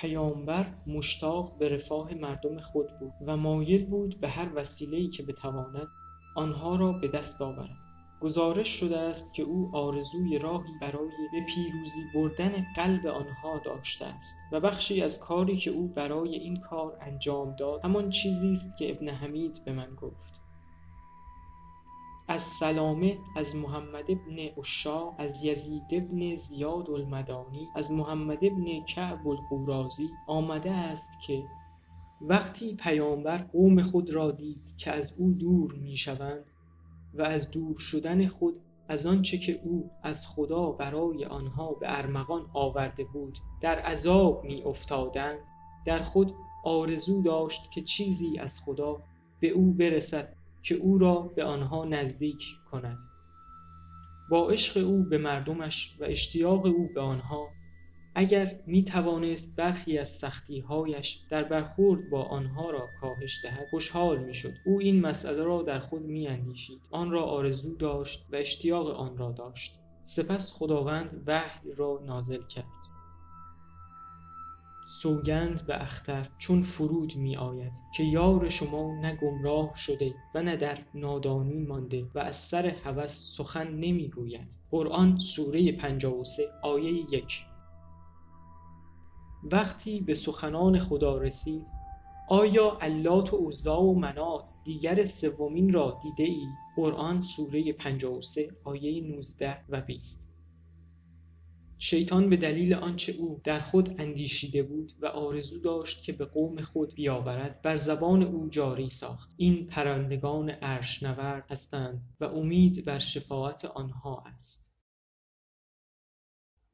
پیامبر مشتاق به رفاه مردم خود بود و مایل بود به هر وسیله‌ای که بتواند آنها را به دست آورد. گزارش شده است که او آرزوی راهی برای به پیروزی بردن قلب آنها داشته است و بخشی از کاری که او برای این کار انجام داد همان چیزی است که ابن حمید به من گفت. از سلامه از محمد ابن اشا از یزید ابن زیاد المدانی از محمد ابن کعب القورازی آمده است که وقتی پیامبر قوم خود را دید که از او دور می شوند و از دور شدن خود از آنچه که او از خدا برای آنها به ارمغان آورده بود در عذاب می افتادند در خود آرزو داشت که چیزی از خدا به او برسد. که او را به آنها نزدیک کند. با عشق او به مردمش و اشتیاق او به آنها اگر می توانست برخی از سختیهایش در برخورد با آنها را کاهش دهد خوشحال می شد او این مسئله را در خود می اندیشید آن را آرزو داشت و اشتیاق آن را داشت. سپس خداوند وحی را نازل کرد. سوگند به اختر چون فرود می آید که یار شما نه گمراه شده و نه در نادانی مانده و از سر هوس سخن نمی گوید. قرآن سوره 53 آیه یک. وقتی به سخنان خدا رسید آیا علات و عزا و منات دیگر سومین را دیده ای؟ قرآن سوره 53 آیه 19 و 20 شیطان به دلیل آنچه او در خود اندیشیده بود و آرزو داشت که به قوم خود بیاورد بر زبان او جاری ساخت. این پرندگان عرشنورد هستند و امید بر شفاعت آنها است.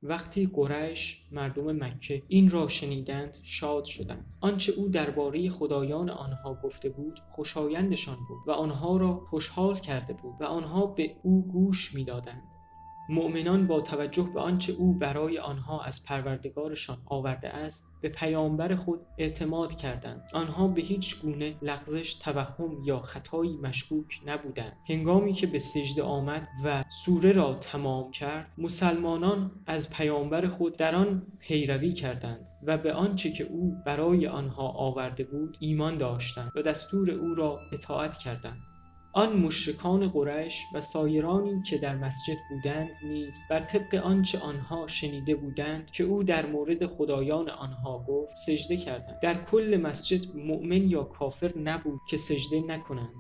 وقتی قریش مردم مکه این را شنیدند شاد شدند. آنچه او درباره خدایان آنها گفته بود خوشایندشان بود و آنها را خوشحال کرده بود و آنها به او گوش می‌دادند. مؤمنان با توجه به آنچه او برای آنها از پروردگارشان آورده است به پیامبر خود اعتماد کردند. آنها به هیچ گونه لغزش توهم یا خطایی مشکوک نبودند. هنگامی که به سجده آمد و سوره را تمام کرد مسلمانان از پیامبر خود در آن پیروی کردند و به آنچه که او برای آنها آورده بود ایمان داشتند و دستور او را اطاعت کردند. آن مشرکان قریش و سایرانی که در مسجد بودند نیز بر طبق آنچه آنها شنیده بودند که او در مورد خدایان آنها گفت سجده کردند. در کل مسجد مؤمن یا کافر نبود که سجده نکنند.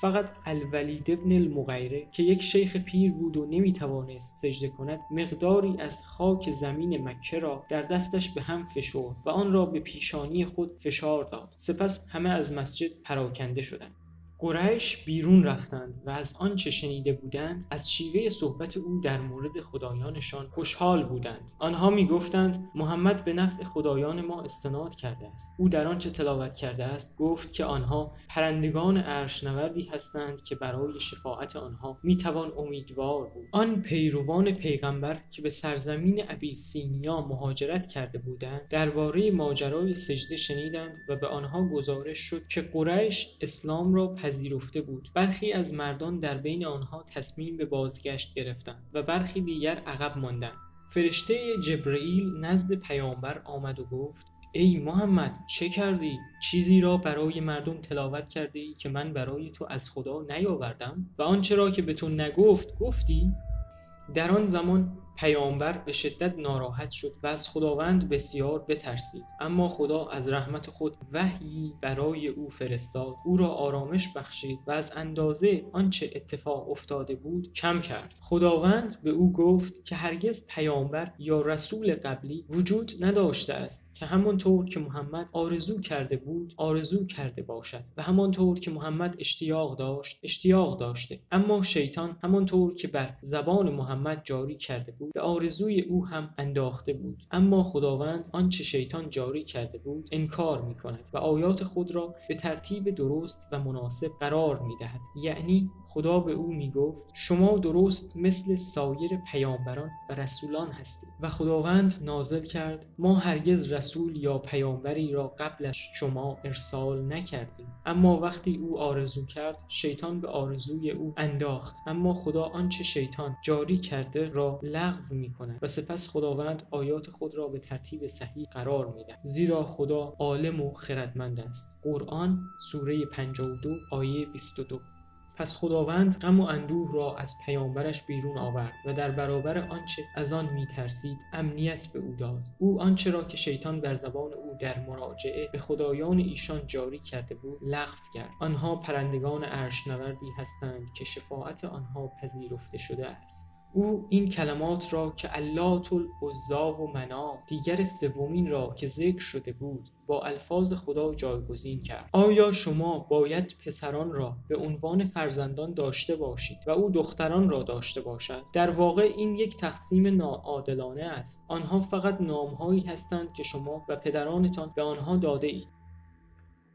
فقط الولید ابن المغیره که یک شیخ پیر بود و نمی توانست سجده کند مقداری از خاک زمین مکه را در دستش به هم فشرد و آن را به پیشانی خود فشار داد. سپس همه از مسجد پراکنده شدند. قریش بیرون رفتند و از آنچه شنیده بودند از شیوه صحبت او در مورد خدایانشان خوشحال بودند. آنها می گفتند محمد به نفع خدایان ما استناد کرده است. او در آنچه تلاوت کرده است گفت که آنها پرندگان عرشنوردی هستند که برای شفاعت آنها می توان امیدوار بود. آن پیروان پیغمبر که به سرزمین ابیسینیا مهاجرت کرده بودند درباره ماجرای سجده شنیدند و به آنها گزارش شد که قریش اسلام را پذیرفته بود. برخی از مردان در بین آنها تصمیم به بازگشت گرفتند و برخی دیگر عقب ماندند. فرشته جبرئیل نزد پیامبر آمد و گفت ای محمد چه کردی؟ چیزی را برای مردم تلاوت کرده ای که من برای تو از خدا نیاوردم؟ و آنچه را که به تو نگفت گفتی؟ در آن زمان پیامبر به شدت ناراحت شد و از خداوند بسیار بترسید. اما خدا از رحمت خود وحیی برای او فرستاد. او را آرامش بخشید و از اندازه آنچه اتفاق افتاده بود کم کرد. خداوند به او گفت که هرگز پیامبر یا رسول قبلی وجود نداشته است که همانطور که محمد آرزو کرده بود آرزو کرده باشد و همانطور که محمد اشتیاق داشت اشتیاق داشته. اما شیطان همانطور که بر زبان محمد جاری کرده بود به آرزوی او هم انداخته بود. اما خداوند آنچه شیطان جاری کرده بود انکار می کند و آیات خود را به ترتیب درست و مناسب قرار می دهد یعنی خدا به او می گفت شما درست مثل سایر پیامبران و رسولان هستید. و خداوند نازل کرد ما هرگز رسول یا پیامبری را قبلش شما ارسال نکردیم. اما وقتی او آرزو کرد شیطان به آرزوی او انداخت. اما خدا آنچه شیطان جاری کرده را لغو لغو می کند و سپس خداوند آیات خود را به ترتیب صحیح قرار می زیرا خدا عالم و خردمند است. قرآن سوره 52 آیه 22 پس خداوند غم و اندوه را از پیامبرش بیرون آورد و در برابر آنچه از آن میترسید امنیت به او داد. او آنچه را که شیطان در زبان او در مراجعه به خدایان ایشان جاری کرده بود لغو کرد. آنها پرندگان نوردی هستند که شفاعت آنها پذیرفته شده است. او این کلمات را که علات العزا و منا دیگر سومین را که ذکر شده بود با الفاظ خدا جایگزین کرد. آیا شما باید پسران را به عنوان فرزندان داشته باشید و او دختران را داشته باشد؟ در واقع این یک تقسیم ناعادلانه است. آنها فقط نامهایی هستند که شما و پدرانتان به آنها داده اید.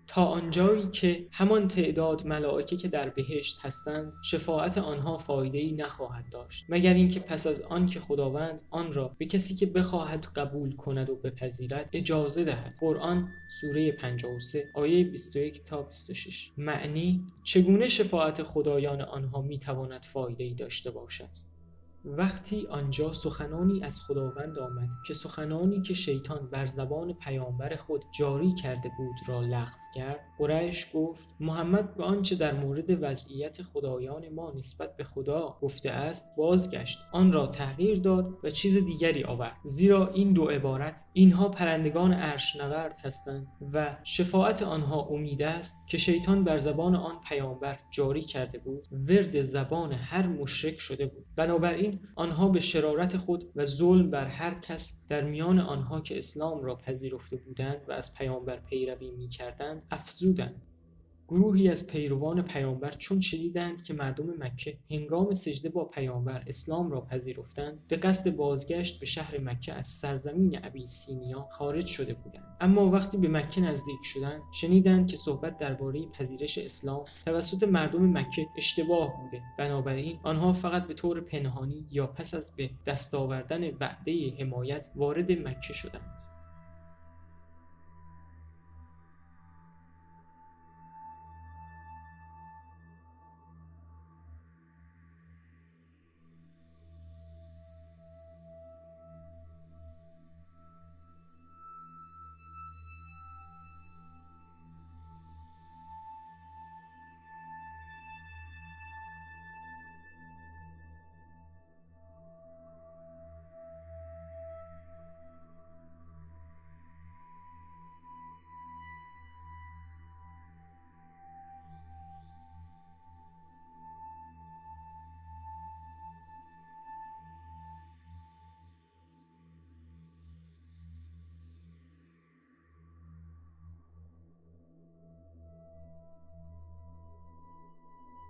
تا آنجایی که همان تعداد ملائکه که در بهشت هستند شفاعت آنها فایده ای نخواهد داشت. مگر اینکه پس از آن که خداوند آن را به کسی که بخواهد قبول کند و بپذیرد اجازه دهد. قرآن سوره 53 آیه 21 تا 26 معنی چگونه شفاعت خدایان آنها می‌تواند فایده ای داشته باشد؟ وقتی آنجا سخنانی از خداوند آمد که سخنانی که شیطان بر زبان پیامبر خود جاری کرده بود را لغو کرد قریش گفت محمد به آنچه در مورد وضعیت خدایان ما نسبت به خدا گفته است بازگشت. آن را تغییر داد و چیز دیگری آورد. زیرا این دو عبارت اینها پرندگان عرش نورد هستند و شفاعت آنها امید است که شیطان بر زبان آن پیامبر جاری کرده بود. ورد زبان هر مشرک شده بود. بنابراین آنها به شرارت خود و ظلم بر هر کس در میان آنها که اسلام را پذیرفته بودند و از پیامبر پیروی می کردند افزودند. گروهی از پیروان پیامبر چون شنیدند که مردم مکه هنگام سجده با پیامبر اسلام را پذیرفتند به قصد بازگشت به شهر مکه از سرزمین ابیسینیا خارج شده بودند. اما وقتی به مکه نزدیک شدند شنیدند که صحبت درباره پذیرش اسلام توسط مردم مکه اشتباه بوده. بنابراین آنها فقط به طور پنهانی یا پس از به دست آوردن وعده حمایت وارد مکه شدند.